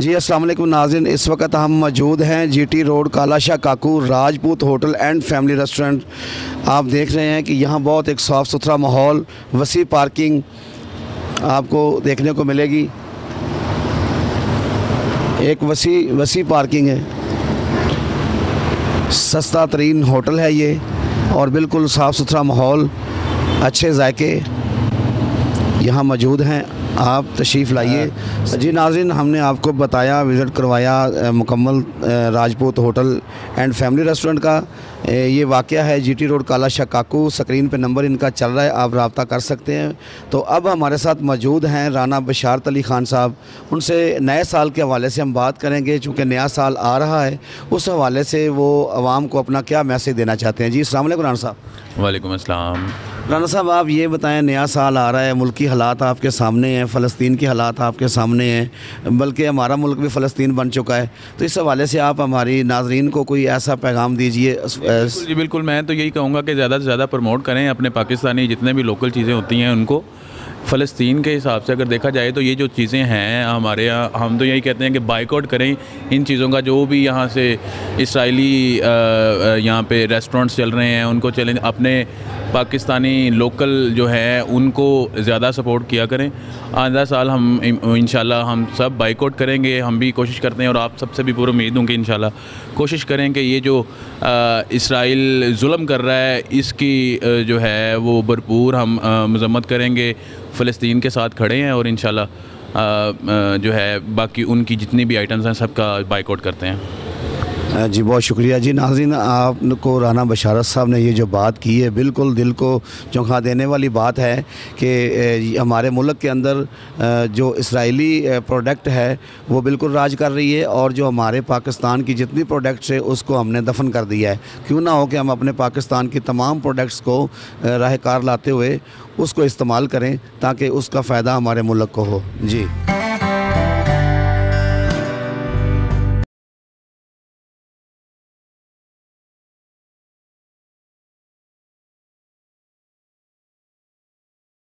जी, अस्सलाम वालेकुम नाजिन इस वक्त हम मौजूद हैं GT road Kalashah Kaku, Rajput hotel and family restaurant. आप देख रहे हैं कि यहाँ बहुत एक साफ़ सुथरा माहौल, वसी पार्किंग आपको देखने को मिलेगी। एक वसी वसी पार्किंग है। सस्ता तरीन होटल है ये और बिल्कुल साफ़ सुथरा माहौल, अच्छे जायके यहाँ मौजूद हैं। आप तशरीफ़ लाइए। जी, नाजिन, हमने आपको बताया, विज़िट करवाया मुकम्मल Rajput hotel and family restaurant का। ये वाक़ है, GT road, Kala Shah Kaku screen पे नंबर इनका चल रहा है, आप रबता कर सकते हैं। तो अब हमारे साथ मौजूद हैं राना बशारत अली ख़ान साहब। उनसे नए साल के हवाले से हम बात करेंगे, चूँकि नया साल आ रहा है। उस हवाले से वो आवाम को अपना क्या मैसेज देना चाहते हैं? जी असल साहब। वालेकुम राना साहब आप ये बताएँ नया साल आ रहा है मुल्की हालात आपके सामने हैं फ़लस्तीन के हालात आपके सामने हैं बल्कि हमारा मुल्क भी फ़लस्तीन बन चुका है। तो इस हवाले से आप हमारी नाजरीन को कोई ऐसा पैगाम दीजिए जी बिल्कुल मैं तो यही कहूँगा कि ज़्यादा से ज़्यादा प्रमोट करें अपने पाकिस्तानी जितने भी लोकल चीज़ें होती हैं उनको। फ़लस्तीन के हिसाब से अगर देखा जाए तो ये जो चीज़ें हैं हमारे यहाँ, हम तो यही कहते हैं कि बाइकआउट करें इन चीज़ों का, जो भी यहाँ से इसराइली यहाँ पे रेस्टोरेंट्स चल रहे हैं, उनको चलें, अपने पाकिस्तानी लोकल जो है, उनको ज़्यादा सपोर्ट किया करें। आधा साल हम इन हम सब बाइकआउट करेंगे, हम भी कोशिश करते हैं और आप सबसे भी पूरी उम्मीद हूँ कि इन कोशिश करें कि ये जो इसराइल जुल्म कर रहा है, इसकी जो है वो भरपूर हम मजम्मत करेंगे। फ़लस्तीन के साथ खड़े हैं और इन जो है, बाकी उनकी जितनी भी आइटम्स हैं, सबका बाइकआउट करते हैं। जी बहुत शुक्रिया जी। नाजरीन आपको राना बशारत साहब ने ये जो बात की है बिल्कुल दिल को चौंका देने वाली बात है कि हमारे मुल्क के अंदर जो इसराइली प्रोडक्ट है वो बिल्कुल राज कर रही है और जो हमारे पाकिस्तान की जितनी प्रोडक्ट्स है उसको हमने दफन कर दिया है। क्यों ना हो कि हम अपने पाकिस्तान की तमाम प्रोडक्ट्स को अ, राह कार लाते हुए उसको इस्तेमाल करें ताकि उसका फ़ायदा हमारे मुल्क को हो। जी।